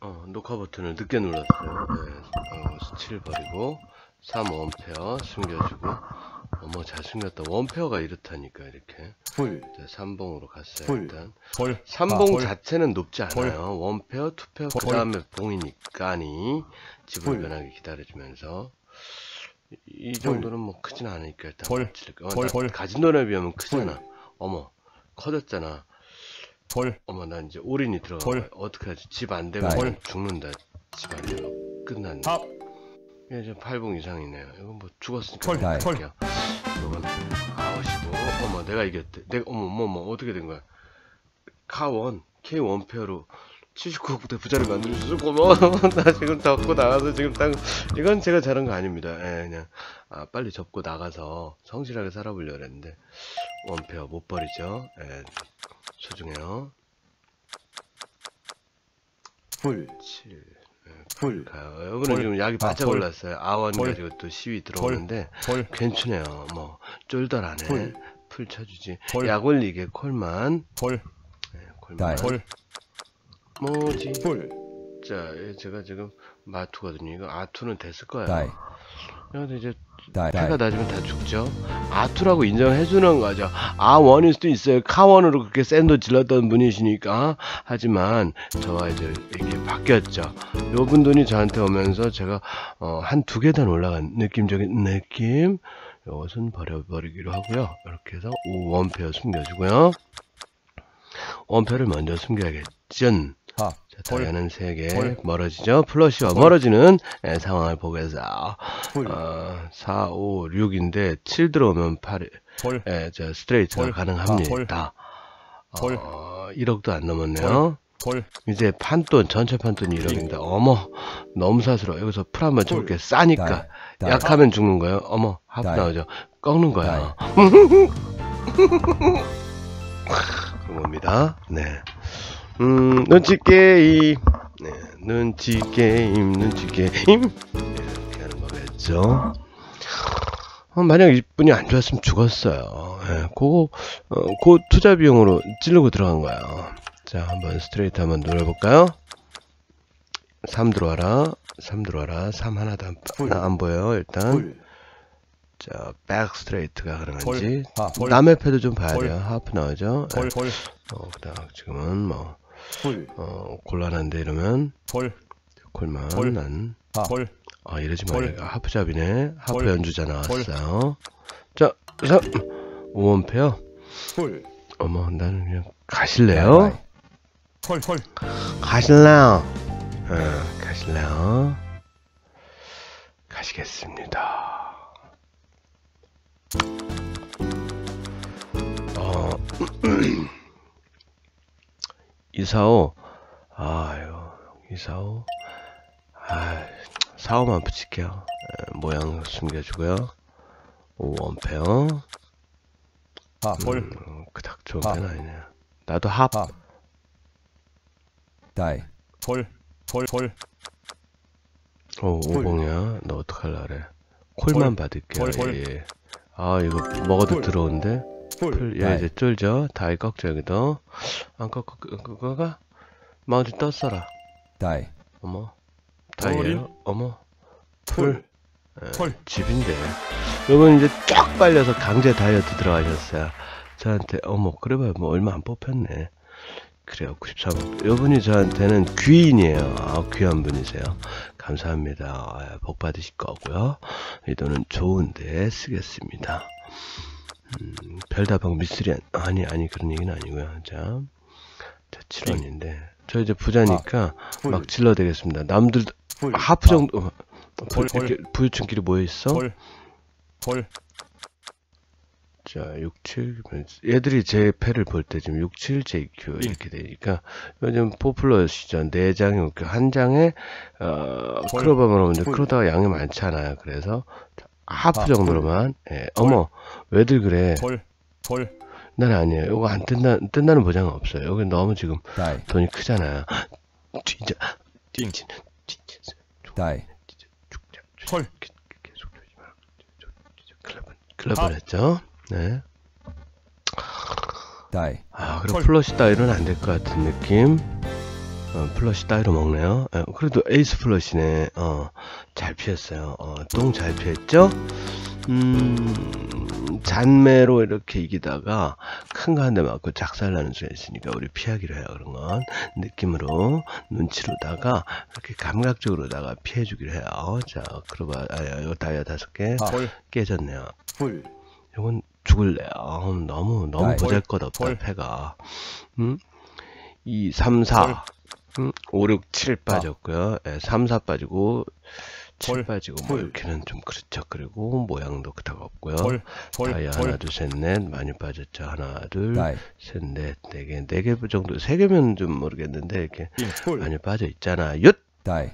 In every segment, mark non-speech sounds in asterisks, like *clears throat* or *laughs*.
어, 녹화 버튼을 늦게 눌렀어요. 네, 어, 7 버리고 3 원페어 숨겨주고 어머 잘 숨겼다. 원페어가 이렇다니까 이렇게. 불, 자, 3봉으로 갔어요 볼. 일단. 벌, 3봉 볼. 자체는 높지 볼. 않아요. 원페어, 투페어 볼. 그 다음에 봉이니까니 집을 볼. 변하게 기다려주면서 이, 이 정도는 뭐 크진 않으니까 일단 볼. 칠게요. 어, 볼. 가진 돈에 비하면 크잖아. 어머 커졌잖아. 벌, 어머 나 이제 올인이 들어가 볼. 어떻게 하지? 집 안 되면 볼. 그냥 죽는다. 집 안 되면. 합, 이게 이제 8봉 이상이네요. 이건 뭐 죽었으니까 콜, 그냥 콜. 갈게요. 이건 아웃이고. 어머 내가 이겼대. 내가 어머 어머 어머 어떻게 된 거야? 카원 K1 페어로 79억부터 부자를 만들어줘서 고마워. *laughs* 나 지금 접고 나가서 지금 딱 이건 제가 잘한 거 아닙니다. 예, 그냥 아, 빨리 접고 나가서 성실하게 살아보려고 했는데 원페어 못 버리죠. 예, 소중해요 불, 7 불, 가요. 볼. 지금 약이 아, 바짝 볼. 올랐어요. 아원 볼. 가지고 또 시위 들어오는데 벌, 괜찮네요. 뭐 쫄덜하네. 볼. 풀 쳐주지. 볼. 약 올리게 콜만. 벌, 네, 콜만. 벌, 뭐지? 불, 자, 예, 제가 지금 마투거든요. 이거 아투는 됐을 거예요. 다이, 근데 이제 패가 낮으면 다 죽죠. 아투라고 인정해주는 거죠. 아원일 수도 있어요. 카원으로 그렇게 샌도 질렀던 분이시니까. 하지만 저와 이제 이렇게 바뀌었죠. 요 분들이 저한테 오면서 제가 어, 한두 계단 올라간 느낌적인 느낌. 요것은 버려버리기로 하고요. 이렇게 해서 오, 원페어 숨겨주고요. 원페어를 먼저 숨겨야겠죠. 하, 자, 볼. 다이아는 3개 볼. 멀어지죠. 플러시와 멀어지는 예, 상황을 보겠어. 불, 어, 4, 5, 6인데 7 들어오면 8, 벌, 예, 저 스트레이트가 볼. 가능합니다. 아, 볼. 어, 1억도 안 넘었네요. 벌, 이제 판돈 전체 판돈이 1억인데 어머 너무 사스러워. 여기서 풀 한번 쳐볼게 싸니까 다이. 약하면 죽는 거예요. 어머 하프 다이. 나오죠. 꺾는 거야. *laughs* 그런 겁니다. 네. 음, 눈치 게임. 네, 눈치 게임, 눈치 게임. 네, 이렇게 하는 거겠죠. 어, 만약 이분이 안 좋았으면 죽었어요. 예, 그거, 어, 그 투자 비용으로 찌르고 들어간 거예요. 자, 한번 스트레이트 한번 노려볼까요? 3 들어와라. 3 들어와라. 3 하나도 안, 불. 안 보여요, 일단. 불, 자, 백 스트레이트가 가능한지. 하, 벌, 남의 패도 좀 봐야 볼. 돼요. 하프 나오죠. 벌, 예. 벌, 어, 그 다음 지금은 뭐, 불, 어, 곤란한데 이러면 벌, 콜만 볼. 난. 하, 벌, 아, 이러지 볼. 말아요. 하프잡이네. 하프 볼. 연주자 나왔어요. 자, 3, 5원 페어. 불, 어머, 나는 그냥 가실래요? 다이. 헐, 헐, 가실래요? 어, 가실래요? 가시겠습니다. 어, *clears throat* 이사오, 아유, 이사오, 아, 사오만 붙일게요. 에, 모양 숨겨주고요. 5원페어, 하, 벌, 음, 그닥 좋은 아. 편 아니네요. 나도 합, 하, 다이, 어, 볼. 오봉이야. 너 어떡할라 그래. 콜만 받을게요. 볼, 볼. 예. 아, 이거 먹어도 볼. 들어온데. 불, 풀, 얘 이제 쫄죠? 다이 꺾죠, 여기도. 안 꺾어, 그거가? 마운트 떴어라. 다이, 어머. 다이에요? 어머. 풀. 풀, 예, 폴. 집인데. 요건 이제 쫙 빨려서 강제 다이어트 들어가셨어요. 저한테, 어머, 그래봐야 뭐 얼마 안 뽑혔네. 그래요, 93억. 요분이 저한테는 귀인이에요. 아, 귀한 분이세요. 감사합니다. 아, 복 받으실 거고요. 이 돈은 좋은데 쓰겠습니다. 음, 별다방 미스리, 안- 아니, 아니, 그런 얘기는 아니고요. 자, 자 7원인데. 저 이제 부자니까 풀, 막 질러 대겠습니다. 남들 풀, 하프 정도, 어, 볼, 볼. 부유층끼리 모여있어? 벌, 벌, 자, 6, 7. 얘들이 제 패를 볼 때 지금 6, 7, JQ 음. 이렇게 되니까 요즘 포플러 시전 4장이 한 장에 어, 볼. 크로바만 오는데 볼. 크로다가 양이 많잖아요. 그래서 하프 아, 정도로만. 예, 어머, 왜들 그래? 벌, 벌, 난 아니에요. 이거 안 뜬다, 뜬다는 보장은 없어요. 여기 너무 지금 다이, 돈이 크잖아요. 진짜, 띵, 진짜, 진짜, 다이. 헐. 계속 그러지 마. 클럽, 클럽을 했죠. 네. 다이, 아, 그럼 헐. 플러시 따위로는 안 될 것 같은 느낌. 어, 플러시 따위로 먹네요. 예, 그래도 에이스 플러시네. 어, 잘 피했어요. 어, 똥잘 피했죠? 음, 잔매로 이렇게 이기다가 큰 거 한 대 맞고 작살나는 수가 있으니까 우리 피하기로 해요. 그런 건 느낌으로 눈치로다가 이렇게 감각적으로다가 피해주기로 해요. 자, 그러봐, 아, 요 다이아 다섯 개 아, 볼, 깨졌네요. 풀, 이건 죽을래요. 아, 너무 너무 보잘것없다 볼. 패가. 음? 2, 3, 4, 음? 5, 6, 7 빠졌고요. 예, 3, 4 빠지고 7 볼. 빠지고 뭐 볼. 이렇게는 좀 그렇죠. 그리고 모양도 그닥 없고요. 볼, 볼, 다이아 볼, 하나, 둘, 셋, 넷 많이 빠졌죠. 하나, 둘, 다이, 셋, 넷, 네 개, 네 개 정도, 세 개면 좀 모르겠는데 이렇게 띵, 풀, 많이 빠져 있잖아. 얏! 다이,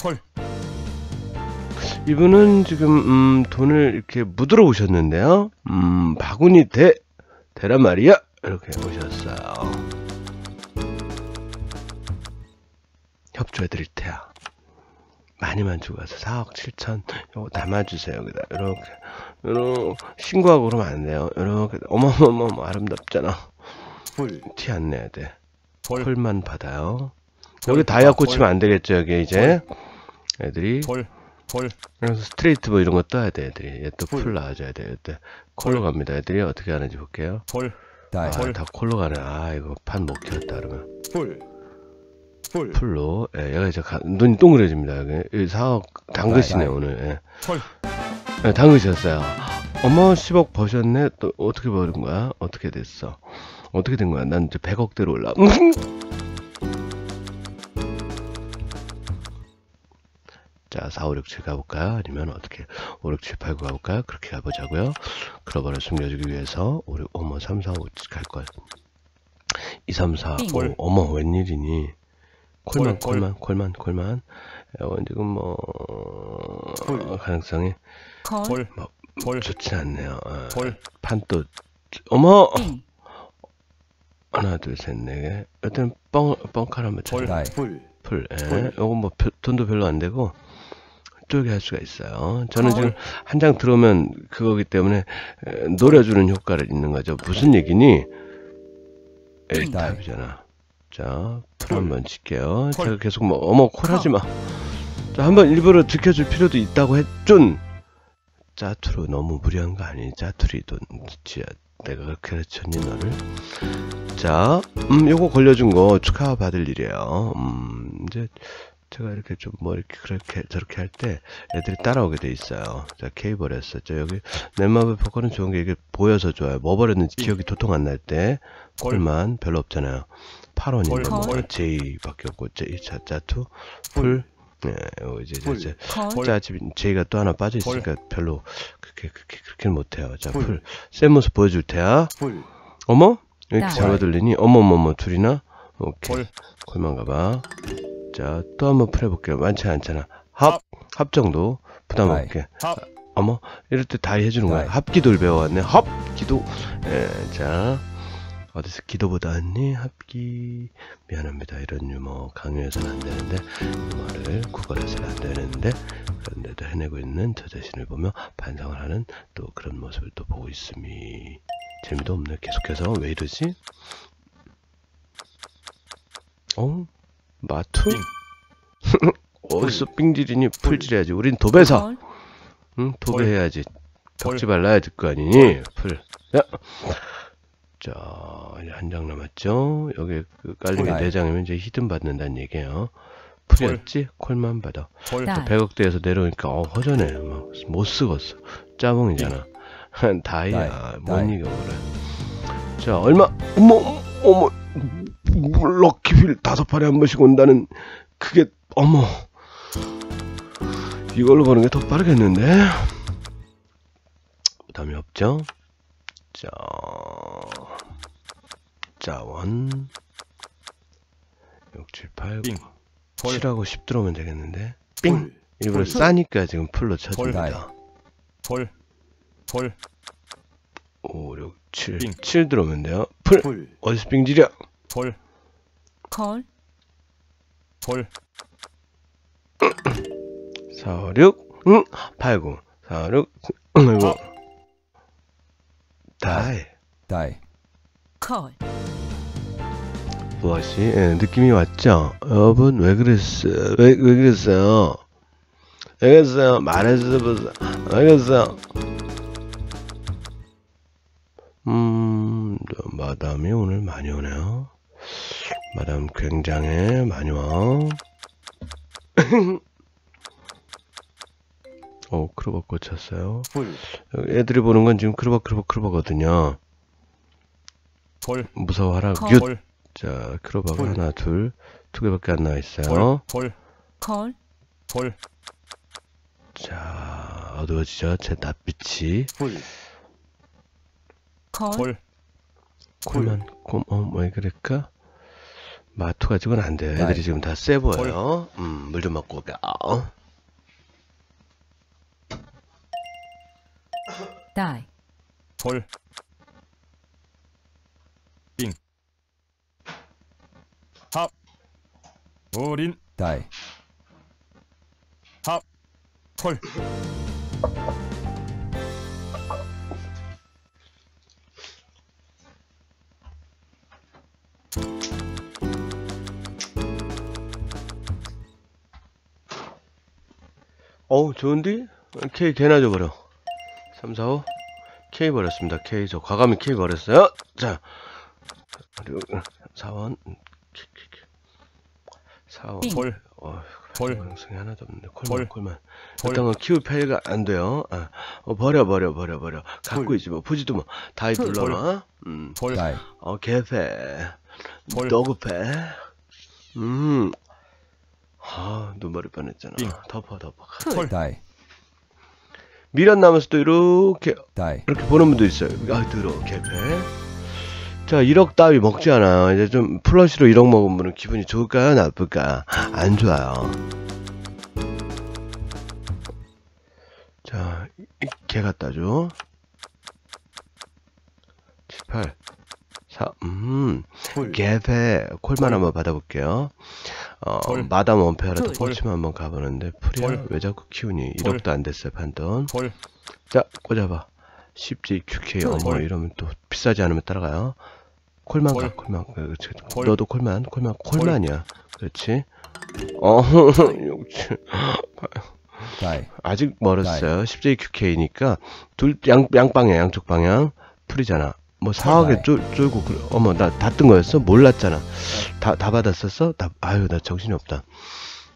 폴, 이분은 지금 음, 돈을 이렇게 묻으러 오셨는데요. 음, 바구니 대 대란 말이야. 이렇게 오셨어요. 협조해 드릴 테야. 많이만 주고 가서 4억 7천 요거 담아주세요. 여기다. 이렇게. 이렇게. 신고하고 그러면 안 돼요. 이렇게. 어머머머 아름답잖아. 풀, 티안 내야 돼. 폴, 폴만 받아요. 폴, 여기 다이아 아, 꽂히면 안 되겠죠. 여기 이제? 애들이. 폴, 폴, 그래서 스트레이트 뭐 이런 거 떠야 돼 애들이. 얘또풀 풀. 나와줘야 돼 이때. 콜로 갑니다. 애들이 어떻게 하는지 볼게요. 폴, 다이, 아다 콜로 가네. 아 이거 판 못 키웠다 그러면 풀, 풀, 풀로 예 얘가 이제 가, 눈이 동그래집니다 사억 담그시네 나이. 오늘 예. 폴, 예, 담그셨어요 어머 10억 버셨네 또 어떻게 버린 거야 어떻게 됐어 어떻게 된 거야 난 이제 100억대로 올라 *laughs* 자, 4, 5, 6, 7 가볼까요? 아니면 어떻게 5, 6, 7, 8, 9 가볼까요? 그렇게 가보자고요. 클로버를 숨겨주기 위해서 5, 6, 어머 3, 4, 5 갈걸. 2, 3, 4, 띵. 5, 어머 웬일이니? 콜만, 콜, 콜만, 콜만, 콜만. 이건 지금 뭐 콜. 가능성이 콜, 폴, 뭐, 폴, 좋진 않네요. 어, 폴, 판또 어머 빙, 하나, 둘, 셋, 네 개. 여튼 뻥 뻥칼 한번 쳐. 폴. 다이, 풀, 풀. 예. 폴. 요건 뭐 표- 돈도 별로 안 되고 쪼개 할 수가 있어요. 저는 폴. 지금 한 장 들어오면 그거기 때문에 에, 노려주는 효과를 있는 거죠. 무슨 얘기니? 에이. 답이잖아. 자, 풀 폴. 한번 칠게요. 폴. 제가 계속 뭐 어머 콜 하지 마. 자, 한번 일부러 지켜줄 필요도 있다고 했준. 짜투로 너무 무리한 거 아니? 짜투리 돈 지야. 내가 그렇게 가르쳤니 너를? 자, 음, 요거 걸려준 거 축하받을 일이에요. 음, 이제 제가 이렇게 좀 뭐 이렇게 그렇게 저렇게 할 때 애들이 따라오게 돼 있어요. 자, K 버렸었죠. 여기 넷마블 포커는 좋은 게 이게 보여서 좋아요. 뭐 버렸는지 기억이 도통 안 날때 폴, 콜만 별로 없잖아요. 8원인데 뭐 콜. J밖에 없고 J 자, 자투 풀 네, 요 이제 풀. 이제 콜, 폴. 짜집 J가 또 하나 빠져 있으니까 별로 그렇게 그렇게 그렇게는 못해요. 자, 풀. 풀. 센 모습 보여줄 테야. 풀, 어머? 왜 이렇게 받들리니? 어머머머 둘이나? 오케이. 폴, 콜만 가봐. 자, 또 한번 풀어볼게요. 많지 않잖아. 합, 합 정도 부담. 없게. 합, 어머, 이럴 때 다이 해주는 거야. 합기도를 배워왔네. 합 기도. 예, 자, 어디서 기도보다 왔니? 합기. 미안합니다. 이런 유머 강요해서는 안 되는데, 유머를 구걸해서는 안 되는데, 그런데도 해내고 있는 저 자신을 보며 반성을 하는 또 그런 모습을 또 보고 있음이. 재미도 없네. 계속해서 왜 이러지? 어? 마투? 빙. *laughs* 어디서 삥질이니 풀질해야지. 우린 도배서. 콜, 응? 도배해야지. 폴. 벽지 발라야 될 거 아니니? 풀. 야. 자, 이제 한 장 남았죠? 여기 그 깔린 게 폴. 네 장이면 이제 히든 받는다는 얘기예요. 풀이었지? 콜만 받아. 폴, 나. 100억대에서 내려오니까 어, 허전해. 막 못 쓰겠어. 짜봉이잖아. *laughs* 다이야. 다이, 못. 이겨 그래. 자, 얼마? 어머, 어머. 럭키필 다섯 판에 한 번씩 온다는 그게 어머. 이걸로 버는 게 더 빠르겠는데? 부담이 없죠? 자, 자, 원, 6, 7, 8, 9, 빙. 폴, 7하고 10 들어오면 되겠는데? 삥! 풀, 일부러 폴. 싸니까 지금 풀로. 쳐줍니다. 폴, 폴, 5, 6, 7. 빙. 7 들어오면 돼요. 풀! 풀, 어디서 빙질이야? 폴, 콜, 폴, 4, 6, 응? 8, 9. 4, 6, 아이고. 다이. 다이, 콜, 무엇이 예, 느낌이 왔죠? 여러분 왜 그랬어요? 왜, 왜 그랬어요? 왜 그랬어요? 말해주세요. 왜 그랬어요? 음 마담이 오늘 많이 오네요 마담 굉장히 많이 와 어, 크로버 꽂혔어요. 풀, 애들이 보는 건 지금 크로버, 크로버, 크로버거든요. 돌, 무서워하라. 거. 윷. 돌, 자, 크로버가 콜. 하나, 둘, 두 개밖에 안 나와 돌, 있어요. 돌, 콜, 돌, 자, 어두워지죠? 제 낯빛이. 풀, 콜, 돌, 콜만, 콤, 어, 왜 그럴까? 마투 가지고는 안 돼요. 애들이. 지금 다 세 보여요. 음, 물 좀 먹고 올게요. 다이, 돌, 빙, 합, 올인, 다이. 합, 콜, 어우, 좋은데? K 개나 줘버려. 3, 4, 5. K 버렸습니다. K. 저 과감히 K 버렸어요. 자. 그리고 4원. 4원. 빙. 돌, 어, 돌. 가능성이 하나도 없는데. 콜만, 돌. 콜만. 돌. 일단 건 키울 패가 안 돼요. 아, 어, 버려, 버려, 버려, 버려. 갖고 돌. 있지 뭐. 보지도 뭐. 다이 돌. 불러놔. 음. 돌, 다이 어, 개패. 돌. 너그패. 음. 아, 눈머리 뻔했잖아. 빙. 덮어, 덮어. 풀, 다이 미련 때 이렇게 다이 이렇게 보는 분도 있어요. 아, 들어, 개패. 자, 1억 따위 먹지 않아요. 이제 좀 플러시로 1억 먹은 분은 기분이 좋을까요? 나쁠까요? 안 좋아요. 자, 개 갖다 줘. 18, 4, 음, 풀, 개패. 콜만 한번 받아볼게요. 어, 돌. 마담 원패라도 돌. 꼴치만 한번 가보는데, 풀이야? 돌. 왜 자꾸 키우니? 돌. 1억도 안 됐어요, 판돈. 돌, 자, 꽂아봐. 10G, QK, 돌. 어머, 이러면 또 비싸지 않으면 따라가요. 콜만 가, 돌. 콜만. 그렇지. 돌. 너도 콜만, 콜만, 콜만이야. 그렇지. 어. *laughs* 다이 아직 멀었어요. 10J, QK니까 둘, 양, 양방향, 양쪽 방향. 풀이잖아. 뭐 나이. 쫄, 쫄고, 그래. 어머, 나 다 뜬 거였어? 몰랐잖아. 다, 다 받았었어? 다, 아유, 나 정신이 없다.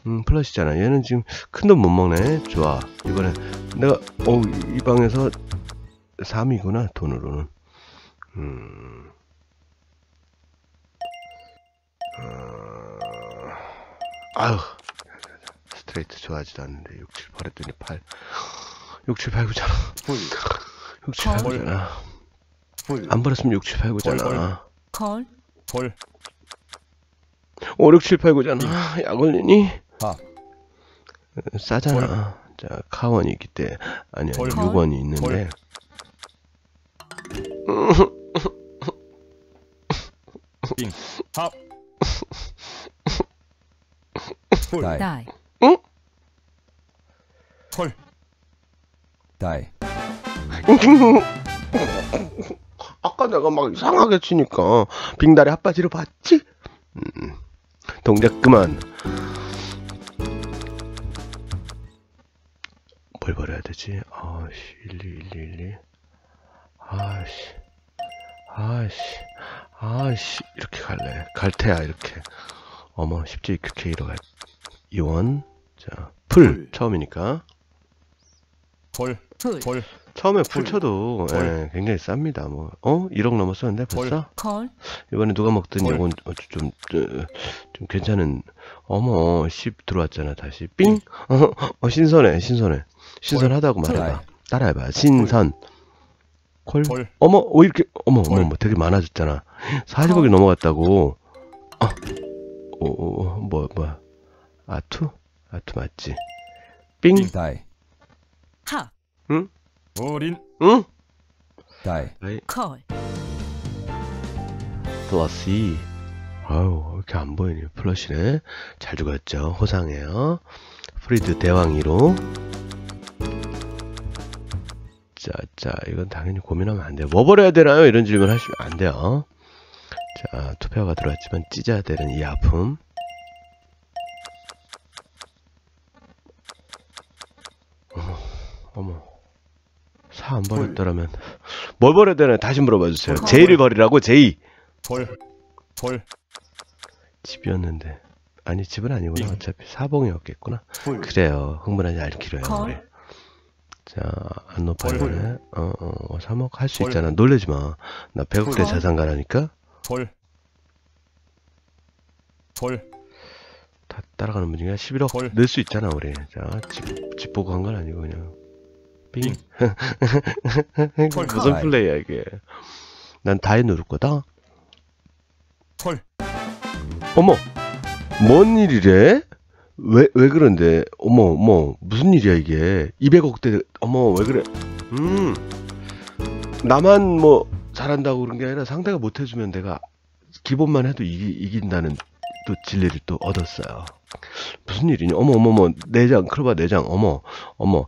음, 플러시잖아. 얘는 지금 큰 돈 못 먹네. 좋아. 이번에 내가, 어우, 이 방에서 3이구나, 돈으로는. 음. 어... 아유. 스트레이트 좋아하지도 않는데, 6, 7 버렸더니 8. 6, 7, 8, 9잖아. 풀, 6, 7, 8, 9잖아. 풀, 안 버렸으면 6, 7, 8, 9잖아. 콜, 돌, 5, 6, 7, 8, 9잖아. 약 올리니? 하. 싸잖아. 자, 카원이 있기 때, 아니야, 돌. 6원이 있는데. 빙, 합, 다이. 다이, 콜, 다이 아까 내가 막 이상하게 치니까 빙다리 핫바지로 봤지? 음, 동작 그만. 뭘 버려야 되지? 아씨, 1, 2, 1, 2, 1, 2. 아씨, 아씨, 아씨, 이렇게 갈래. 갈 테야, 이렇게. 어머, 10J QK로 갈. 2원. 자, 풀. 풀. 처음이니까. 돌, 풀, 돌, 처음에 풀. 풀 쳐도 풀. 예, 굉장히 쌉니다. 뭐, 어? 1억 넘었었는데 벌써? 콜, 이번에 누가 먹든 헐. 요건 어, 좀, 좀, 좀 괜찮은 어머 10 들어왔잖아 다시. 삥! 어, *laughs* 어, 신선해 신선해. 신선하다고 헐. 말해봐. 따라해봐. 신선. 콜. 돌, 어머 어 이렇게 어머 어머 헐. 어머 되게 많아졌잖아. 40억이 헐. 넘어갔다고. 어어뭐 뭐야. 아투? 아투 맞지. 삥! 다 이 합, 올인, 응? 다이. 콜, 플러시 왜 이렇게 안 보이니 플러시네. 잘 죽었죠. 호상해요. 프리드 대왕 1호 자자 이건 당연히 고민하면 안 돼요. 뭐 버려야 되나요? 이런 질문 하시면 안 돼요. 자, two pair가 들어왔지만 찢어야 되는 이 아픔. 어머, 어머. 사 안 버렸더라면 뭘 버려야 되나 다시 물어봐 주세요. 헐. J를 버리라고 J. 돌, 돌, 집이었는데 아니 집은 아니구나. 빙. 어차피 사봉이었겠구나. 풀, 그래요. 흥분하지 않기로 해요. 헐. 우리. 자, 안 높아요. 헐. 어, 어, 3억 할수 헐. 있잖아. 놀래지 마. 나 100억대 헐. 자산가라니까. 돌, 돌, 다 따라가는 분위기야. 11억 헐. 넣을 수 있잖아, 우리. 자, 집, 집 보고 한 건 아니고 그냥. 빙. 헐. *laughs* 무슨 헐. 플레이야 이게. 난 다해 누를 거다. 털, 어머, 뭔 일이래? 왜, 왜 그런데? 어머, 어머, 무슨 일이야, 이게? 200억대, 어머, 왜 그래? 음, 나만 뭐, 잘한다고 그런 게 아니라 상대가 못해주면 내가 기본만 해도 이기, 이긴다는 또 진리를 또 얻었어요. 무슨 일이냐? 어머, 어머, 어머, 4장, 크로바 4장, 어머, 어머,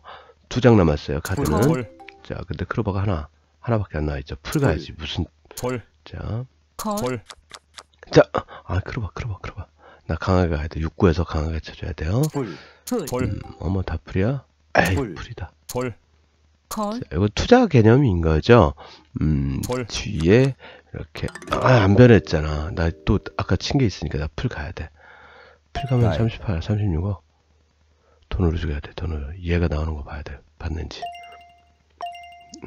두 장 남았어요, 카드는. 돌, 자, 근데 크로바가 하나, 하나밖에 안 나와있죠. 풀 가야지, 무슨, 돌, 자. 콜, 돌, 자, 아, 크로바, 크로바, 크로바. 나 강하게 가야 돼. 6구에서 강하게 쳐줘야 돼요. 돌, 음, 어머, 다 풀이야? 에이, 헐. 풀이다. 돌, 콜, 자, 이거 투자 개념인 거죠? 음, 헐. 뒤에, 이렇게, 아, 안 변했잖아. 나 또, 아까 친 게 있으니까 나 풀 가야 돼. 풀 가면 나이. 38, 36억. 돈으로 죽여야 돼, 돈으로. 얘가 나오는 거 봐야 돼. 받는지.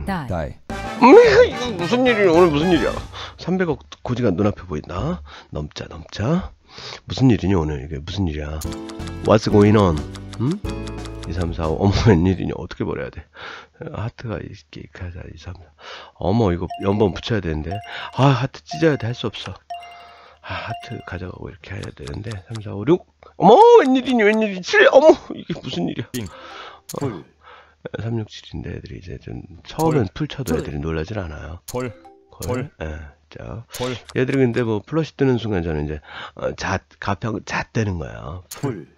다이, 다이, 음, 이거 무슨 일이야? 오늘 무슨 일이야? 300억 고지가 눈앞에 보인다. 넘자, 넘자. 무슨 일이니 오늘 이게 무슨 일이야? What's going on? 음? 2, 3, 4, 5. 어머 웬일이냐? 어떻게 버려야 돼? 하트가 이렇게 가자 2, 3, 4. 어머 이거 연번 붙여야 되는데. 아 하트 찢어야 돼 할 수 없어. 아 하트 가져가고 이렇게 해야 되는데 3, 4, 5, 6. 어머 웬일이니 웬일이니 7. 어머 이게 무슨 일이야? 풀, 3, 6, 7인데 애들이 이제 좀 처음엔 풀 쳐도 헐. 애들이 놀라질 않아요. 돌, 걸. 예. 자, 돌, 얘들이 근데 뭐 플러시 뜨는 순간 저는 이제 어, 잣 가평 잣 되는 거야. 풀,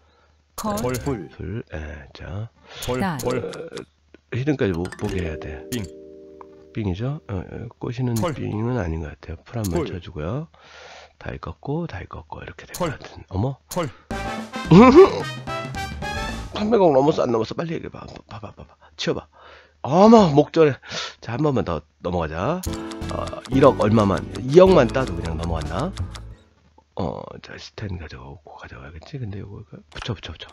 콜, 돌, 풀, 풀. 예. 자, 돌. 돌, 히든까지 못 보게 해야 돼. 빙. 빙이죠? 어, 어, 꼬시는 헐. 빙은 아닌 것 같아요. 풀 한번 헐. 쳐주고요. 다이 꺾고 다이 꺾고 이렇게 될 헐. 것 같은. 어머. 헐, *laughs* 300억 넘었어 안 넘었어 빨리 얘기해봐. 봐봐 봐봐. 치워봐. 어머 목전에 자 한 번만 더 넘어가자. 어, 1억 얼마만 2억만 따도 그냥 넘어갔나? 어, 자 스탠 가져오고 가져가야겠지. 근데 이거 붙여 붙여 붙여.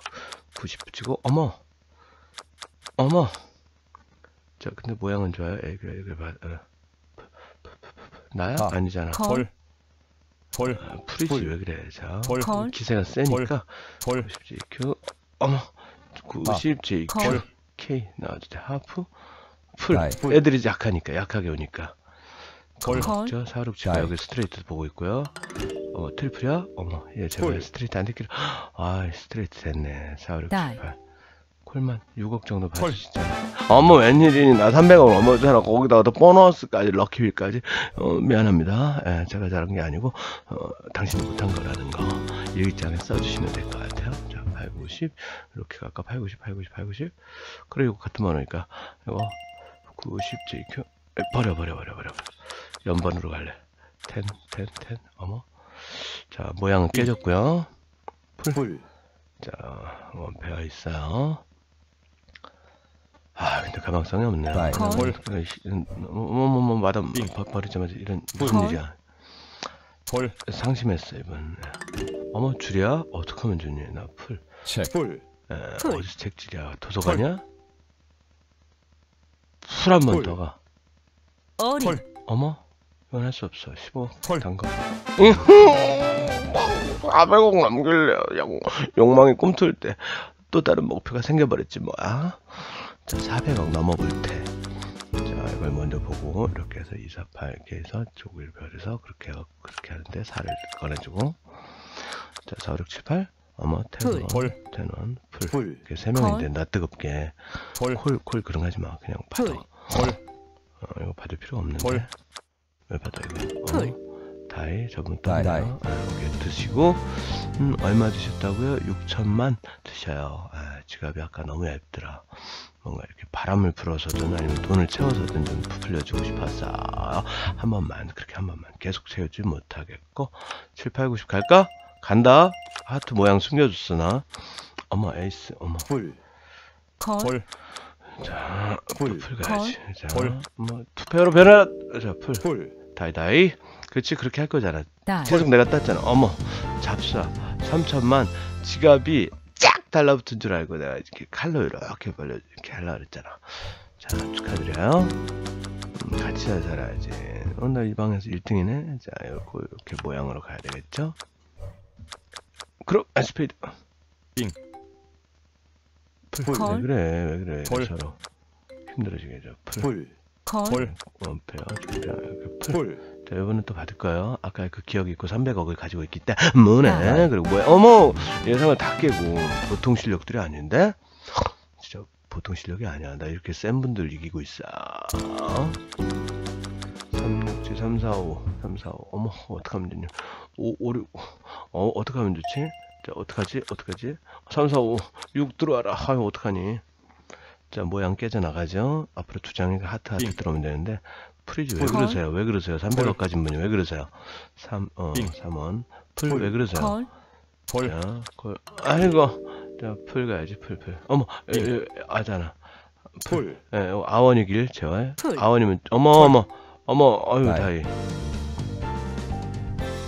90 붙이고 어머 어머. 자 근데 모양은 좋아요. 에 그래 그래 봐. 어. 나야 아. 아니잖아. 콜, 돌, 돌, 아, 풀이지 헐. 왜 그래? 자 헐. 콜, 기세가 세니까 돌, 90 JQ 어머 90 JQ 콜. K 나와도 돼 하프 풀. 다이. 풀. 애들이 약하니까 약하게 오니까. 죠 사륙치가 다이. 여기 스트레이트 보고 있고요. 어 트리플이야 어머 얘 제발 콜. 스트레이트 안 됐기를 *gasps* 아 스트레이트 됐네. 사륙 다이. 18 콜만 6억 정도 있잖아 어머 웬일이니. 나 300억 넘었잖아 거기다가 또 보너스까지 lucky wheel까지. 어, 미안합니다. 예, 제가 잘한 게 아니고 어, 당신이 못한 거라는 거. 일기장에 써주시면 될 것 같아요 자 8, 90 이렇게 갈까 8, 90 8, 90 8, 90 그리고 같은 번호니까 이거 90 JQ 에, 버려 버려 버려 버려 연번으로 갈래 10 10 10 어머 자 모양은 깨졌고요 풀, 자 one pair 있어요 아 근데 가망성이 없네요. 콜. 돌, 어머머머 마담 버리자마자 이런 무슨 콜. 일이야 돌, 상심했어 이번 어머 줄이야 어떡하면 좋니 나 풀 체크, 풀, 에, 풀. 어디서 책질이야 도서관이야? 풀 한번 풀. 더가. 어리, 콜. 어머? 이건 할 수 없어. 15 콜. 단거. 400억 남길래 영, 욕망이 꿈틀 때 또 다른 목표가 생겨버렸지 뭐야 자 400억 넘어볼 때. 자, 이걸 먼저 보고 이렇게 해서 2, 4, 8 이렇게 해서 조글 별에서 그렇게 그렇게 하는데 4를 꺼내주고. 자, 4, 5, 6, 7, 8 어머 풀. 텐원 콜. 텐원 풀 풀, 이렇게 세 명인데 콜. 나 뜨겁게 돌, 콜 콜 그런 거 하지 마 그냥 받아 풀. 돌, 어, 이거 받을 필요 없는데 콜. 왜 받아 이거 풀. 어, 다이 저분 다이. 떴네요. 아, 이렇게 드시고 음, 얼마 드셨다고요? 6천만 드셔요. 아, 지갑이 아까 너무 얇더라. 뭔가 이렇게 바람을 불어서든 아니면 돈을 채워서든 좀 부풀려주고 싶었어. 한 번만 그렇게 한 번만 계속 채우지 못하겠고 7, 8, 90 갈까? 간다. 하트 모양 숨겨줬어 나. 어머 에이스 어머 풀, 콜, 콜, 자 풀, 풀 가야지. 자, 콜. 뭐 two pair로 변화. 자 풀 풀, 다이다이. 그렇지 그렇게 할 거잖아. 다이, 계속 내가 땄잖아. 어머, 잡사 3천만 지갑이 쫙 달라붙은 줄 알고 내가 이렇게 칼로 이렇게 벌려 이렇게 하려고 그랬잖아. 자, 축하드려요. 음, 같이 잘 살아야지. 오늘 이 방에서 1등이네. 자, 이렇게 모양으로 가야 되겠죠? 그럼 아, 스페이드. 빙. 풀. 콜. 왜 그래? 왜 그래? 콜. 서로 힘들어지겠죠. 풀. 풀, 콜, 콜, one pair. 진짜 이렇게 풀. 풀, 자, 이번엔 또 받을 거예요. 아까 그 기억이 있고 300억을 가지고 있기 때문에. 아. 그리고 뭐야? 어머! 예상을 다 깨고 보통 실력들이 아닌데? 진짜 보통 실력이 아니야. 나 이렇게 센 분들 이기고 있어. 3, 6, 7, 3, 4, 5, 3, 4, 5. 어머, 어떡하면 되냐. 5, 5, 6. 어, 어떡하면 좋지? 자, 어떡하지? 어떡하지? 3, 4, 5, 6 들어와라. 아유, 어떡하니? 자, 모양 깨져나가죠? 앞으로 두 장이 하트 하트 빙. 들어오면 되는데, 풀이지. 왜 콜. 그러세요? 왜 그러세요? 300억 가진 분이 왜 그러세요? 3, 어, 빙. 3원. 풀 콜. 왜 그러세요? 콜, 콜, 자, 콜. 아이고. 자, 풀 가야지, 풀, 풀. 어머, 에, 에, 아잖아. 풀, 예, 어, 아원이길, 제발. 풀. 아원이면, 어머, 어머, 어머, 어휴, die.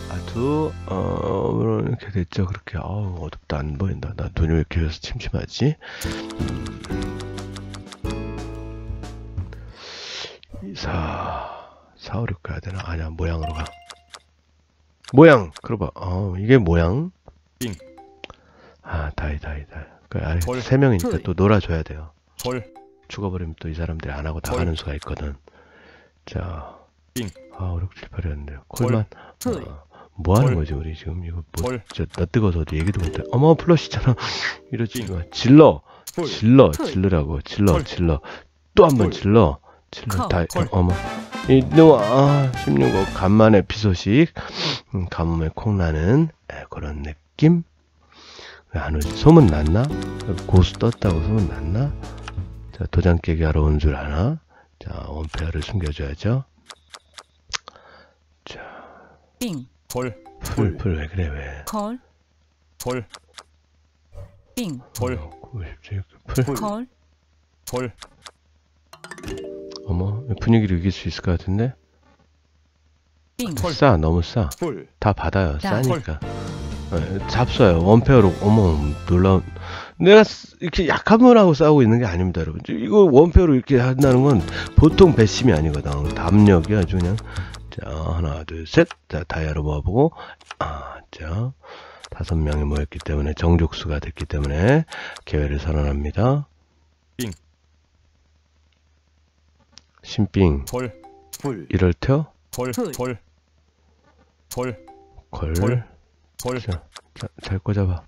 아두, 어, 물론 이렇게 됐죠. 그렇게, 아우, 어둡다, 안 보인다. 나 눈이 왜 이렇게 해서 침침하지? 음. 4, 4, 5, 6 가야 되나? 아니야, 모양으로 가. 모양! 그러봐. 어, 이게 모양? 빙. 아, die, die, die. 그, 아래 콜. 세 명이니까 풀. 또 놀아줘야 돼요. 콜, 죽어버리면 또 이 사람들이 안 하고 콜. 나가는 수가 있거든. 자, 빙. 아, 5, 6, 7, 8이었는데요. 콜. 콜만, 풀, 어, 뭐 하는 콜. 거지, 우리 지금? 이거 뭐, 콜, 진짜 나 뜨거워서 어디 얘기도 못해. 어머, 플러시잖아. *laughs* 이러지 빙. 마. 질러! 풀, 질러! 풀. 질르라고. 질러, 콜. 질러. 또 한번 콜. 질러. 질러. 콜. 다, 콜. 어머. 이놈, 아, 16억. 간만에 비소식. 음, 가뭄에 콩나는, 에, 그런 느낌? 왜 안 오지? 소문 났나? 고수 떴다고 소문 났나? 자, 도장 깨기 하러 온 줄 아나? 자, 원페어를 숨겨줘야죠. 자, 빙, 콜, 풀, 풀, 왜 그래, 왜? 콜, 콜, 빙, 콜, 어, 97, 풀. 풀, 콜, 콜, 어머, 분위기를 이길 수 있을 것 같은데? 빙, 콜. 싸, 너무 싸. 풀, 다 받아요, 자. 싸니까. 어, 잡숴요, 원페어로. 어머, 놀라운. 내가 쓰- 이렇게 약한 분하고 싸우고 있는 게 아닙니다, 여러분. 이거 원페어로 이렇게 한다는 건 보통 뱃심이 아니거든. 담력이 아주 그냥. 자, 하나, 둘, 셋. 자, 다이아로 모아보고. 아, 자. 다섯 명이 모였기 때문에 정족수가 됐기 때문에 개회를 선언합니다. 빙. 신빙. 콜, 풀, 이럴 테요? 콜, 풀. 콜, 콜, 걸. 콜. 콜, 자, 자, 잘 꽂아봐.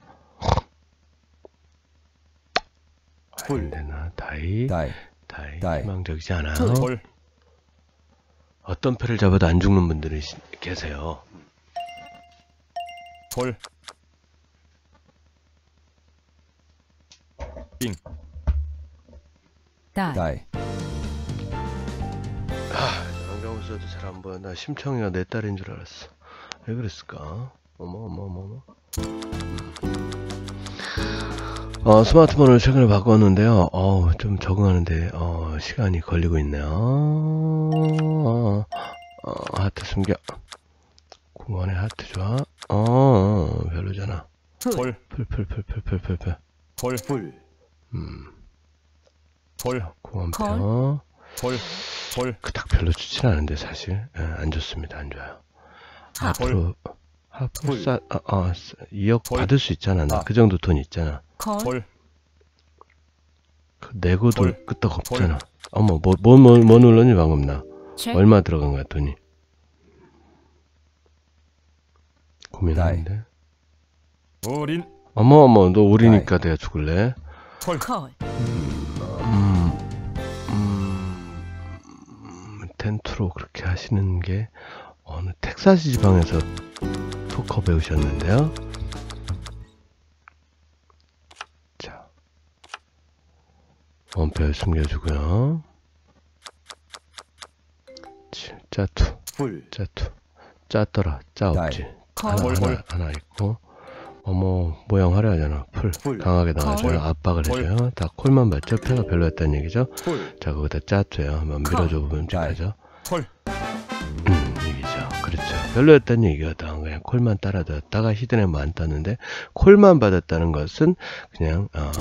풀. 안 되나? die. die, die. die. 희망적이지 않아요? 어떤 패를 잡아도 안 죽는 분들이 시- 계세요. 콜, die, die, 안경을 써도 잘 안 보여. 나 심청이가 내 딸인 줄 알았어. 왜 그랬을까? 어머, 어머, 어머, 어머. 어, 스마트폰을 최근에 바꿨는데요. 어, 좀 적응하는데, 어, 시간이 걸리고 있네요. 어, 어, 하트 숨겨. 9원에 하트 좋아. 어, 별로잖아. 풀, 콜, 풀, 풀, 풀, 풀, 풀, 풀, 풀. 콜, 풀, 음, 콜, 9원 콜. 표. 콜, 콜, 그닥 별로 좋진 않은데 사실 예, 안 좋습니다 안 좋아요 하, 앞으로 하프 아, 아, 싸- 2억 콜. 받을 수 있잖아 나 아. 그 정도 돈 있잖아 콜, 콜, 그 내고도 콜. 끄떡 없잖아. 어머 뭐 뭐 뭐 뭐 눌렀니 방금 나? 체크, 얼마 들어간 거야 돈이? 고민하는데? 올인, 어머 어머 너 우리니까 내가 죽을래? 콜, 콜, 음, 음, 텐트로 그렇게 하시는 게 어느 텍사스 지방에서 포커 배우셨는데요. 원패를 숨겨주고요. 칠, 짜투, 풀, 짜투, 짜더라, 짜 없지. 콜. 하나, 콜, 하나, 콜. 하나 있고, 어머, 모양 화려하잖아. 풀, 풀. 강하게 나가줘요. 콜. 압박을 콜. 해줘요. 다 콜만 맞죠? 패가 별로였다는 얘기죠? 풀, 자, 거기다 짜투예요. 한번 콜. 밀어줘 보면 되죠? 콜. 별로였다는 얘기거든. 그냥 콜만 따라다녔다가 hidden에 안 떴는데 콜만 받았다는 것은 그냥 어,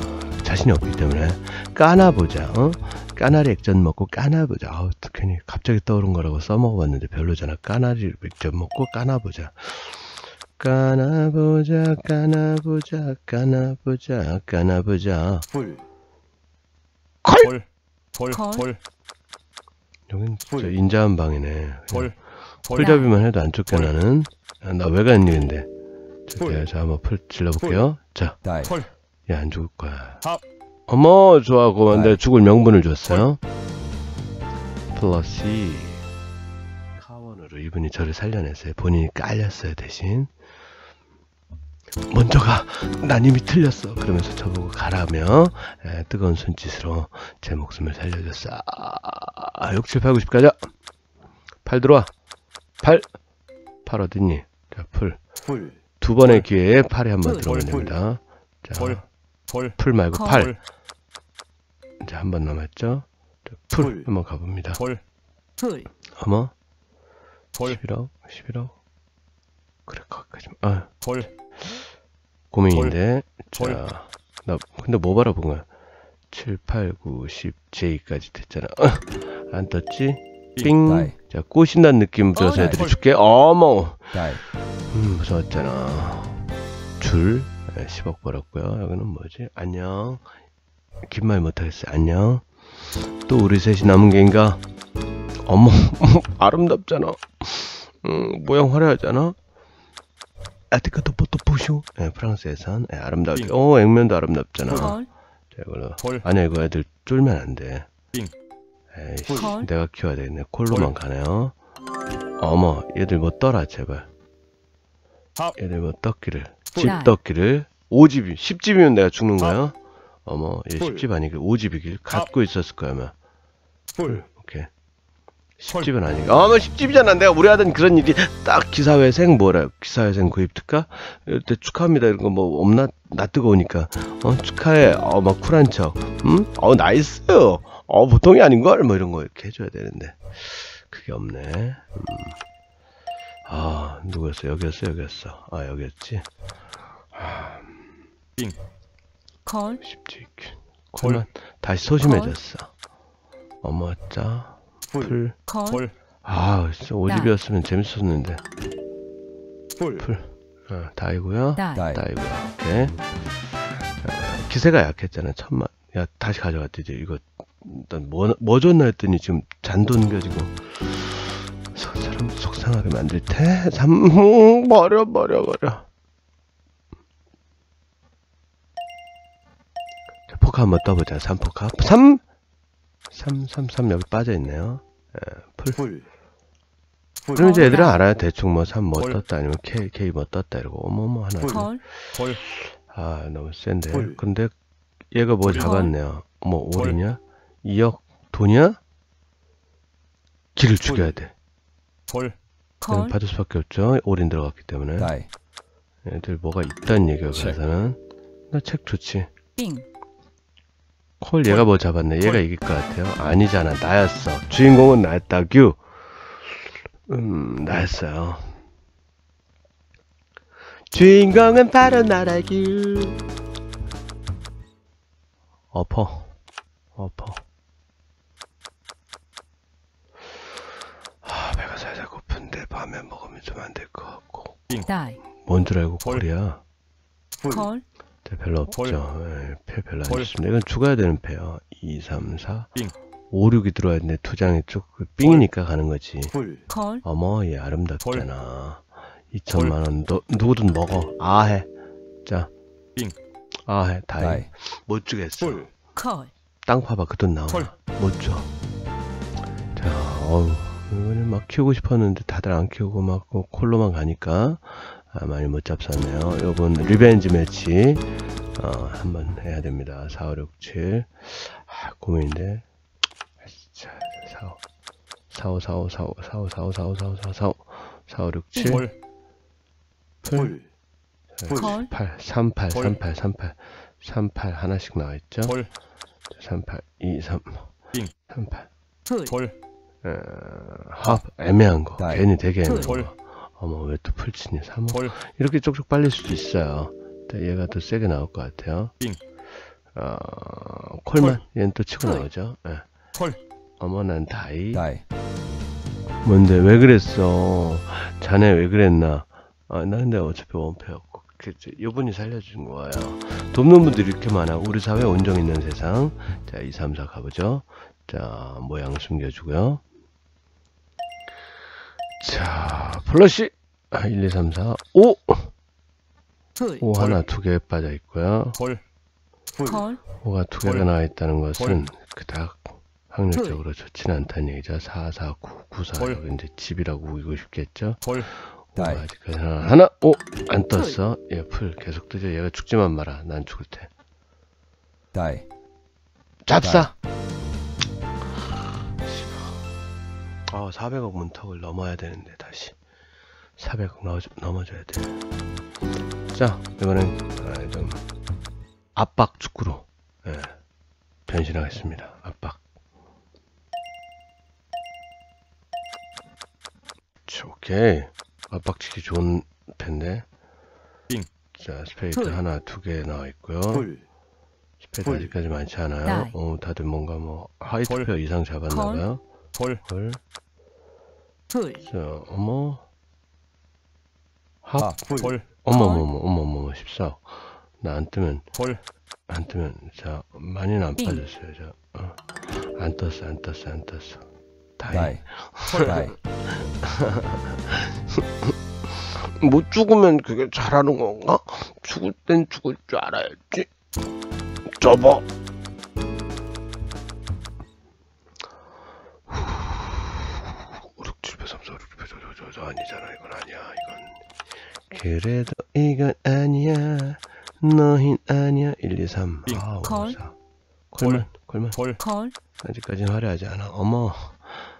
자신이 없기 때문에 까나보자. 어? 까나리 액젓 먹고 까나보자. 아우 괜히 갑자기 떠오른 거라고 써먹어봤는데 별로잖아. 까나리 액젓 먹고 까나보자. 까나보자, 까나보자, 까나보자, 까나보자. 풀, 콜. 콜. 콜. 콜. 여긴 진짜 콜. 인자한 방이네. 콜. 풀잡이만 해도 안 쫓겨나는. 아, 나 근데? 콜. 자, 자 한번 풀 질러볼게요. 자, die, 콜. 얘안 죽을 거야. 합. 어머, 좋아, 고만. 내가 네. 죽을 명분을 줬어요. 플러스 카원으로 이분이 저를 살려냈어요. 본인이 깔렸어요, 대신. 먼저 가! 난 이미 틀렸어! 그러면서 저보고 가라며, 에, 뜨거운 손짓으로 제 목숨을 살려줬어. 아, 6, 7, 8, 9, 10 가자! 팔 들어와! 팔! 팔 어딨니? 자, 풀. 풀, 두 번의 기회에 팔에 한번 풀. 들어오면 풀. 됩니다. 자, 콜. 콜. 풀 말고 콜. 팔. 콜. 이제 한 번 남았죠? 자, 풀 풀. 한번 가봅니다. 콜. 풀. 어머 콜. 11억 11억 그래 거기까지 아 콜. 고민인데 콜. 자나 근데 뭐 바라본 거야 7, 8, 9, 10, J까지 됐잖아 안 떴지? 삥! die, 자 꼬신다는 느낌 들어서 어, 애들이 콜. 줄게. 어머. die, 음 무서웠잖아. 줄. 네, 10억 벌었고요. 여기는 뭐지? 안녕. 긴 말 못하겠어요. 안녕. 또 우리 셋이 남은 게인가? 어머 *laughs* 아름답잖아. 음, 모양 화려하잖아. 아티카토 포토 포쇼. 네, 프랑스에선 네, 아름답게 빙. 오 액면도 아름답잖아. 콜. 자 이걸로. 콜. 아니야 이거 애들 쫄면 안 돼. 빙. 에이씨 콜. 내가 키워야 되겠네. 콜로만 가네요. 어머 얘들 뭐 떠라 제발. 합. 얘들 뭐 떴기를 콜. 집 떴기를 5집이 10집이면 내가 죽는 거야 어머 얘 콜. 10집 아니길 5집이길 갖고 있었을 거야 아마. 풀, 오케이. 10집은 아니고. 어머 10집이잖아. 내가 우리 하던 그런 일이 딱 기사회생 뭐라 기사회생 구입 특가? 이럴 때 축하합니다. 이런 거 뭐 없나? 나 뜨거우니까. 어 축하해. 어막 쿨한 척음어 나이스요 어 보통이 아닌걸 뭐 이런 거 이렇게 해줘야 되는데 그게 없네 음. 아 누구였어 여기였어 여기였어 아 여기였지 콜. 쉽지 콜만 다시 소심해졌어 어머 짜 풀, 풀. 콜. 콜. 아, 진짜 오집이었으면 재밌었는데. 풀, 풀. 어, die고요. die. die고요. 오케이. 어, 기세가 약했잖아. 천만. 야, 다시 가져갔지. 이제 이거 일단 뭐, 뭐 줬나 했더니 지금 잔돈 겨지고 속, 사람 속상하게 만들 테. 삼 음, *laughs* 버려 버려 버려. 자, 포카 한번 떠보자. 3 포카. 3 3 3 3 여기 빠져 있네요. 예, 풀. 풀, 풀, 그럼 이제 콜. 애들은 알아요. 대충 뭐 3뭐 콜. 떴다 아니면 K, K 뭐 떴다 이러고 어머머 하나. 아 너무 센데. 콜. 근데 얘가 뭐 콜. 잡았네요. 뭐 콜. 올이냐? 2억 돈이야? 길을 죽여야 돼. 콜. 그냥 콜. 받을 수밖에 없죠. 올인 들어갔기 때문에. die, 애들 뭐가 있다는 얘기야. 책. 그래서는 나 책 좋지. 빙. 콜 얘가 뭐 잡았네. 얘가 이길 것 같아요. 아니잖아. 나였어. 주인공은 나였다. 규. 음, 나였어요. 주인공은 바로 나라 규. 엎어. 엎어. 아, 배가 살살 고픈데 좀안될 것 같고. 다이. 뭔줄 알고 콜. 콜이야? 풀, 콜. 네, 별로 콜. 없죠. 예, 패 별로 안 콜. 좋습니다. 이건 죽어야 되는 패요. 2, 3, 4, 빙. 5, 6이 들어와야 되는데 두 장이 쭉그 삥이니까 가는 거지. 풀, 콜. 어머, 얘 아름답잖아. 2천만 원, 너, 누구든 먹어. 아해. 자. 빙. 아해, die. die, 못 주겠어. 풀, 콜. 땅 파봐, 그 돈 나와. 콜. 못 줘. 자, 어우, 이번에 막 키우고 싶었는데 다들 안 키우고 막그 콜로만 가니까 아, 많이 못 잡쌌네요. 요번 revenge match 어, 한번 해야 됩니다. 4, 5, 6, 7 아, 고민인데. 자, 4, 5 4, 5, 4, 5, 4, 5, 4, 5, 4, 5, 4, 5, 4, 5, 4, 5, 4, 5, 6, 7 볼, 풀, 콜, 8, 3, 8, 볼. 3, 8, 3, 8 3, 8 하나씩 나와있죠? 볼, 3, 8, 2, 3 빙. 3, 8 풀, 볼, 어, 합 애매한 거. 다이. 괜히 되게 애매한 볼. 거. 어머 왜 또 풀치니? 3호? 볼, 이렇게 쪽쪽 빨릴 수도 있어요. 얘가 더 세게 나올 것 같아요. 빙. 어, 콜만? 얘는 또 치고 콜. 나오죠? 예. 콜, 어머 난 다이. die, 뭔데? 왜 그랬어? 자네 왜 그랬나? 아, 나 근데 어차피 원패였고. 그, 저, 요분이 살려준 거예요. 돕는 분들이 이렇게 많아 우리 사회 온정 있는 세상. 자 2, 3, 4 가보죠. 자 모양 숨겨주고요 자 플러시. 아, 1, 2, 3, 4 5 풀, 5 하나 두 개 빠져 있고요. 볼, 풀, 콜, 5가 두 개가 볼. 나와 있다는 것은 그닥 확률적으로 좋지는 않다는 얘기죠. 4, 4, 9, 9, 4 볼. 여기 이제 집이라고 우기고 싶겠죠? 볼, die, 아직까지 하나, 하나, 오, 안 떴어. 얘 풀 계속 뜨죠. 얘가 죽지만 마라. 난 죽을 테. die, 잡사. 아, 400억 문턱을 넘어야 되는데 다시 400억 넘어, 넘어져야 돼. 자, 이번엔 아, 좀 압박 축구로 예, 변신하겠습니다. 압박. 자, 오케이. 압박치기 좋은 텐데. 빙. 자, 스페이드 풀. 하나, 두 개 나와 있고요. 풀, 스페이드 풀. 아직까지 많지 않아요. 어, 다들 뭔가 뭐 하이트 콜. 페어 이상 잡았나봐요. 볼, 헐. 풀, 자, 어머. 합. 아, 풀, 볼, 어머, 콜. 어머, 어머, 어머, 어머, 14. 나 안 뜨면, 볼, 안 뜨면, 자, 많이는 안 빙. 빠졌어요. 자, 어. 안 떴어, 안 떴어, 안 떴어. 다이. die, die, 못 죽으면 그게 잘하는 건가? 죽을 땐 죽을 줄 알아야지. 접어. 9, 10, 11, 아니잖아. 이건 아니야. 이건. 그래도 이건 아니야. 너흰 아니야. 1, 2, 3. 빙. 아, 5, 콜. 4. 콜만, 콜만. 볼, 콜, 아직까지는 화려하지 않아. 어머.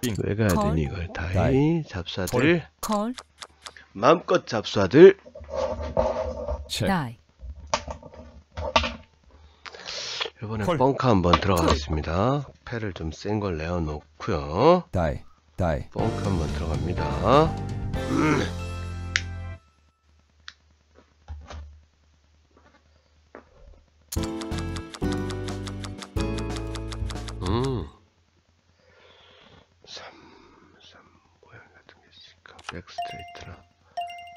빙. 왜 가야 콜. 되니, 이걸. die. die. 잡사들. 콜, 마음껏 잡사들. die, 이번에 콜. 벙커 한번 들어가겠습니다. 패를 좀 센 걸 내어놓고요. Die, 벙커 한번 들어갑니다. 음. 3, 3 모양 같은 게 있으니까 back straight랑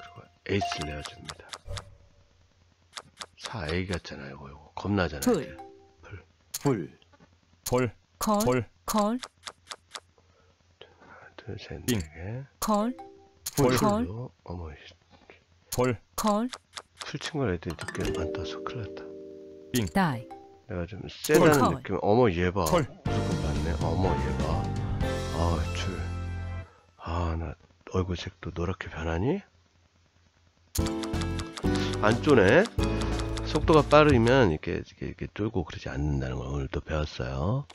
그리고 에이스를 내어줍니다. 4A 같잖아요. 이거, 겁나잖아요. 풀. 풀, 볼, 콜, 볼, 콜, 둘, 셋, 빙. 네 풀, 콜. 풀로 어머 볼, 콜, 풀친 걸 애들이 늦게 안 떠서 큰일 났다. die, 내가 좀 세다는 콜. 느낌. 어머 얘 봐. 콜. 무조건 봤네. 어머 얘 봐. 아 줄. 아 나 얼굴 색도 노랗게 변하니? 안 쪼네. 속도가 빠르면 이렇게 이렇게, 이렇게 쫄고 그러지 않는다는 걸 오늘 또 배웠어요.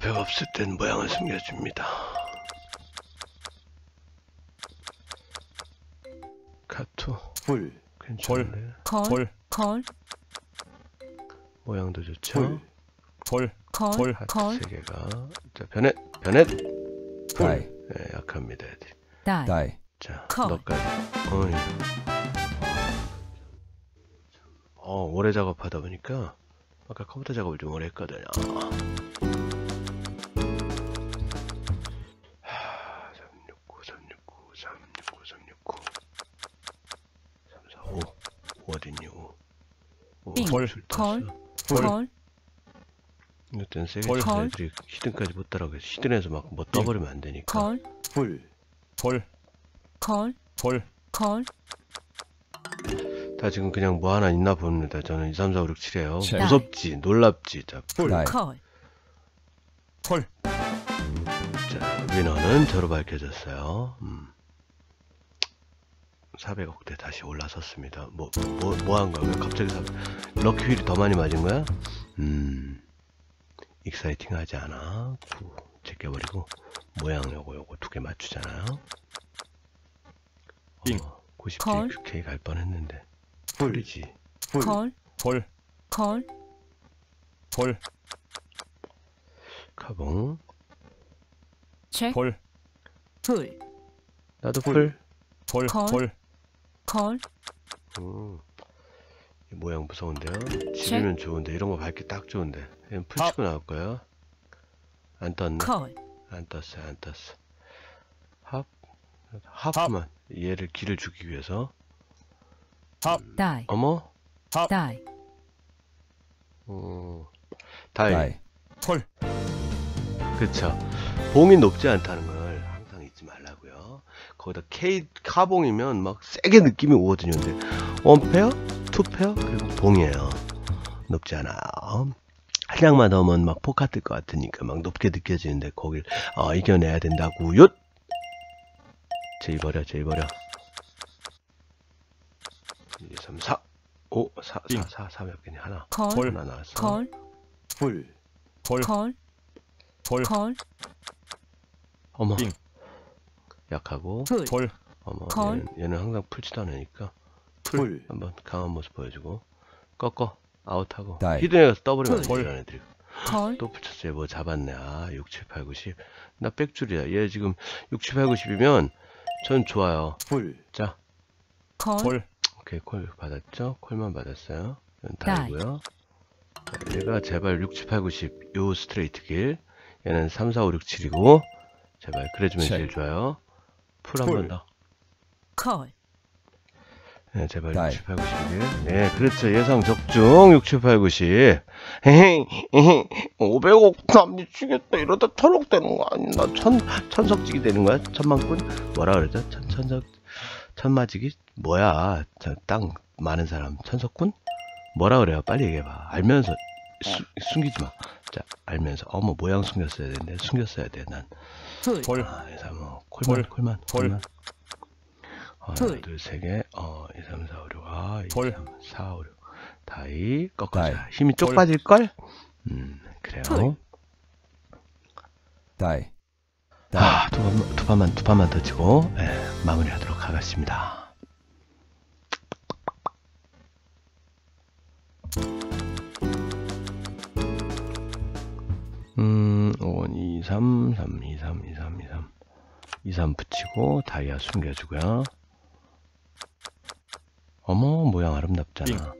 배가 없을 땐 모양을 숨겨줍니다. 카투. 풀, 괜찮은데 콜, 볼, 콜, 모양도 좋죠. 볼. 하트 콜, 세 개가. 자 변해 변해. die, 네, 약합니다 애들. die, die, 자 콜. 너까지. 어이. 어 오래 작업하다 보니까 아까 컴퓨터 작업을 좀 오래 했거든요 5 빙. 볼. 콜. 풀, 콜, 이때는 세게 콜. 쳐서 애들이 hidden까지 못 따라가서 hidden에서 막뭐 떠버리면 안 되니까 콜, 풀, 볼, 콜, 볼, 콜, 다 지금 그냥 뭐 하나 있나 봅니다. 저는 2, 3, 4, 5, 6, 7이에요. check, 무섭지, 놀랍지. 자. 아, 콜, 콜, 위너는 저로 밝혀졌어요. 음. 400억대 다시 올라섰습니다. 뭐, 뭐, 뭐 한 거야? 왜 갑자기 400... lucky wheel이 더 많이 맞은 거야? 음, exciting 하지 않아. 구, 제껴버리고, 모양 요거, 요거 두 개 맞추잖아요. 빙. 어, 97 콜. QK 갈 뻔 했는데. 풀, 풀리지. 풀, 콜, 콜, 콜, 콜, 카봉. 체크, 콜, 풀, 나도 풀. 풀. 콜, 콜. 음, 이 모양 무서운데요? 집이면 좋은데 이런 거 밟기 딱 좋은데. 얘는 풀 치고 나올 거예요? 안 떴네. 콜, 안 떴어요 안 떴어. 합 합만. 얘를 길을 주기 위해서. die, 어머? die, 음, die. die. 콜, 그쵸. 봉이 높지 않다는 말라고요 거기다 K 카봉이면 막 세게 느낌이 오거든요. 근데 one pair two pair 그리고 봉이에요. 높지 않아요. 한 장만 넣으면 막 포카 뜰것 같으니까 막 높게 느껴지는데 거길 어, 이겨내야 된다고 요? J 버려 J 버려. 1, 2, 3, 4 5 4 4 4 4 몇 개니 하나. 콜, 콜. 하나 나왔어. 콜, 풀, 콜, 콜, 콜, 콜, 어머. 빙. 약하고 풀, 콜, 어머 콜. 얘는, 얘는 항상 풀지도 않으니까 풀, 한번 강한 모습 보여주고 꺾어 아웃하고 die. hidden에 가서 애들이 콜, 또 붙였어. 얘뭐 잡았네. 아 6, 7, 8, 9, 10 나 백줄이야. 얘 지금 6, 7, 8, 9, 10이면 전 좋아요. 풀, 자. 콜, 콜, 오케이. 콜 받았죠? 콜만 받았어요. 이건 다이. 다이고요. 자, 얘가 제발 6, 7, 8, 9, 10 요 스트레이트 길. 얘는 3, 4, 5, 6, 7이고 제발 그래주면 책. 제일 좋아요 풀한 풀. 번더 콜, 네, 제발 다이. 60, 8, 91. 네, 그렇죠. 예상 적중 60, 8, 90. 헤헤, 헤헤, 500억 나 미치겠다. 이러다 천억 되는 거 아니? 나 천, 천석지기 되는 거야? 천만꾼? 뭐라 그러죠? 천, 천석, 천마지기? 뭐야? 저, 땅 많은 사람. 천석꾼? 뭐라 그래요? 빨리 얘기해봐. 알면서, 수- 숨기지 마. 자, 알면서. 어머, 모양 숨겼어야 되는데. 숨겼어야 돼, 난. 풀, 콜, 아, 그래서 뭐, 콜만, 콜. 콜만, 콜. 콜만. 하나, 콜. 둘, 세 개, 어, 2, 3, 4, 5, 6, 아, 2, 콜. 3, 4, 5, 6. 다이, 꺾어자. 다이. 힘이 쪽 콜. 빠질걸? 음, 그래요. 콜. 다이 다이 아, 두 판만, 두 판만, 두 판만 더 치고, 예, 마무리하도록 하겠습니다. 음, 5, 2, 3, 3, 2, 3, 2, 3, 2, 3. 2, 3 붙이고, 다이아 숨겨주고요. 어머, 모양 아름답잖아.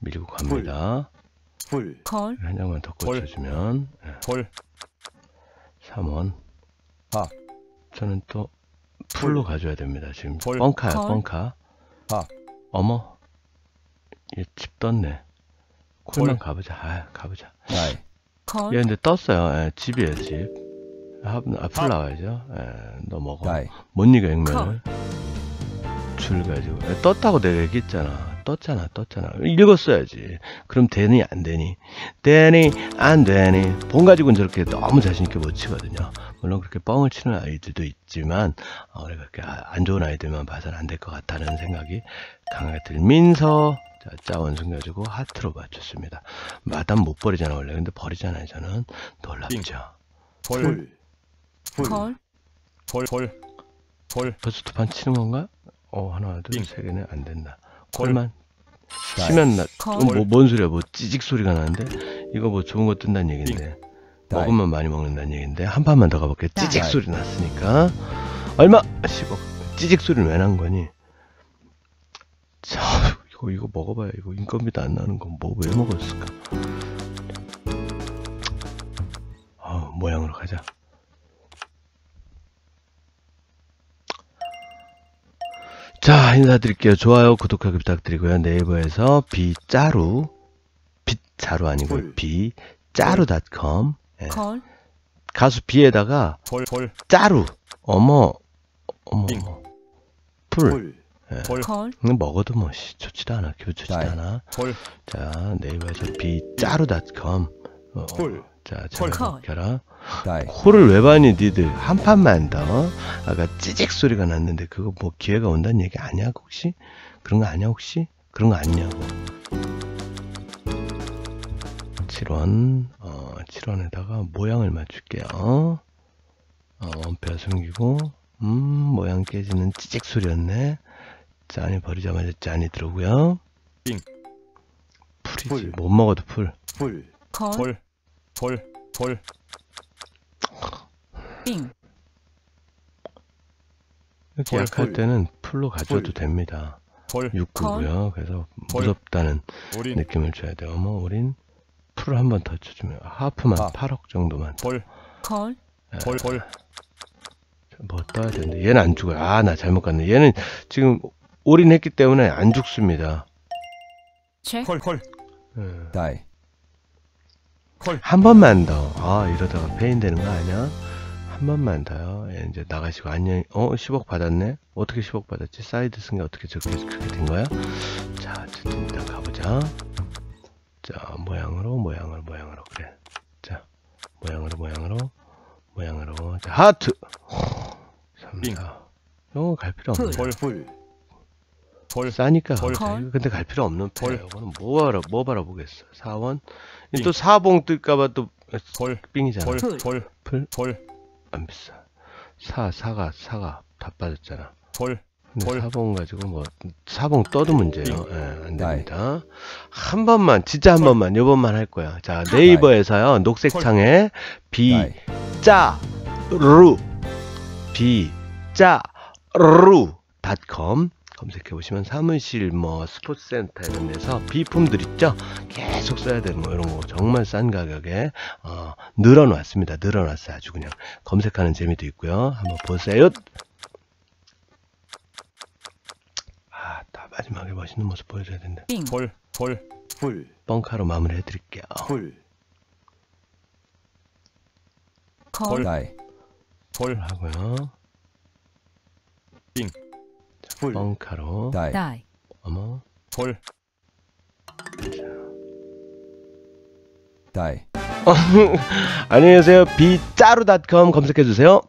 밀고 갑니다. 풀, 한 콜, 장만 더 콜. 꽂혀주면, 예, 콜, 3원. 하. 저는 또 풀로 가져야 됩니다. 지금 콜. 뻥카야, 콜. 뻥카. 하. 어머, 얘집 떴네. 콜만 콜. 가보자. 아, 가보자. 다이 콜, 얘 근데 떴어요. 예, 집이에요, 집. 합, 아, 풀 하. 나와야죠. 예, 너 먹어. 다이 못 이겨, 액면을. 줄 가지고. 예, 떴다고 내가 얘기했잖아. 떴잖아, 떴잖아. 읽었어야지. 그럼 되니, 안 되니? 되니, 안 되니? 본 가지고는 저렇게 너무 자신있게 못 치거든요. 물론 그렇게 뻥을 치는 아이들도 있지만, 어, 우리가 그렇게 아- 안 좋은 아이들만 봐서는 안 될 것 같다는 생각이 강하게 들면서, 자, 짜원 숨겨주고 하트로 맞췄습니다. 마담 못 버리잖아, 원래. 근데 버리잖아요, 저는. 놀랍죠. 풀, 콜, 콜, 콜, 콜, 벌써 두판 치는 건가? 어, 하나, 둘, 빙. 세 개는 안 된다. 다이. 치면 나, 뭐, 뭔 소리야? 뭐 찌직 소리가 나는데? 이거 뭐 좋은 거 뜬다는 얘긴데. 먹으면 많이 먹는다는 얘긴데. 한 판만 더 가볼게. 찌직 소리 났으니까. 얼마? 10억. 찌직 소리는 왜 난 거니? 자, 이거, 이거 먹어봐야 이거 인건비도 안 나는 건 뭐 왜 먹었을까? 어, 모양으로 가자. 자, 인사드릴게요. 좋아요, 구독하기 부탁드리고요. 네이버에서 비짜루, 빗자루 아니고 콜. 비짜루.com 예. 콜, 가수 비에다가 콜, 콜, 짜루, 어머. 어머. 풀, 풀, 콜, 콜, 이거 먹어도 뭐 씨, 좋지도 않아, 기분 좋지도 다이. 않아. 콜, 자, 네이버에서 비짜루.com 어, 풀, 자, 잘 콜. 켜라. 다이. 콜을 왜 봐니 니들? 한 판만 더. 아까 찌직 소리가 났는데 그거 뭐 기회가 온다는 얘기 아니야 혹시? 그런 거 아니야 혹시? 그런 거 아니냐고. 7원 어 7원에다가 모양을 맞출게요. 어 원패 숨기고 음 모양 깨지는 찌직 소리였네 짠이 버리자마자 짠이 들어오고요 빙. 풀이지 풀. 못 먹어도 풀 풀, 콜, 볼, 볼, 볼, 빙, 이렇게 풀, 약할 풀. 때는 풀로 가져도 풀. 됩니다 볼, 6구고요. 그래서 볼. 무섭다는 우린, 느낌을 줘야 돼요. 뭐 우린 풀을 한 번 더 쳐주면 하프만 아. 8억 정도만 볼, 콜, 볼, 볼, 뭐 떠야 되는데 얘는 안 죽어요. 아 나 잘못 갔네. 얘는 지금 올인했기 때문에 안 죽습니다. 체크, 콜, 콜, 예. 다이 콜, 한 번만 더. 아 이러다가 폐인 되는 거 아니야? 한 번만 더요. 예, 이제 나가시고 안녕. 어 10억 받았네. 어떻게 10억 받았지? 사이드 쓴게 어떻게 저렇게 그렇게 된 거야? 자 어쨌든 일단 가보자. 자 모양으로 모양으로 모양으로 그래. 자 모양으로 모양으로 모양으로 자 하트. 3, 빙. 4. 이거 갈 필요 없네. 볼, 풀, 볼, 싸니까 볼. 가죠. 근데 갈 필요 없는 볼. 패예요. 이거는 뭐 알아 뭐 바라보겠어. 4원. 빙. 또 4봉 뜰까봐 또 볼, 빙이잖아. 볼, 풀. 볼, 풀 볼, 안 비싸. 사 사가 사가 다 빠졌잖아. 볼, 근데 볼. 사봉 가지고 뭐 사봉 떠도 문제예요. 빙. 예, 안. 됩니다. 한 번만 진짜 한 콜. 번만 요번만 할 거야. 자 네이버에서요 녹색 콜. 창에 비 다이 짜, 루, 비, 짜, 루, 닷컴 검색해 보시면 사무실 뭐 스포츠센터 이런 데서 비품들 있죠? 계속 써야 되는 뭐 이런 거 정말 싼 가격에 어, 늘어놨습니다. 늘어났어요. 아주 그냥 검색하는 재미도 있고요. 한번 보세요. 아 딱 마지막에 멋있는 모습 보여줘야 된다. 빙, 볼, 볼, 풀, 뻥카로 마무리 해드릴게요. 풀, 콜, 다이. 볼, 하고요 풀, 뻥카로. 다이. 다이, 어머. 볼, 다이. *laughs* 안녕히 계세요. 비짜루닷컴 검색해 주세요.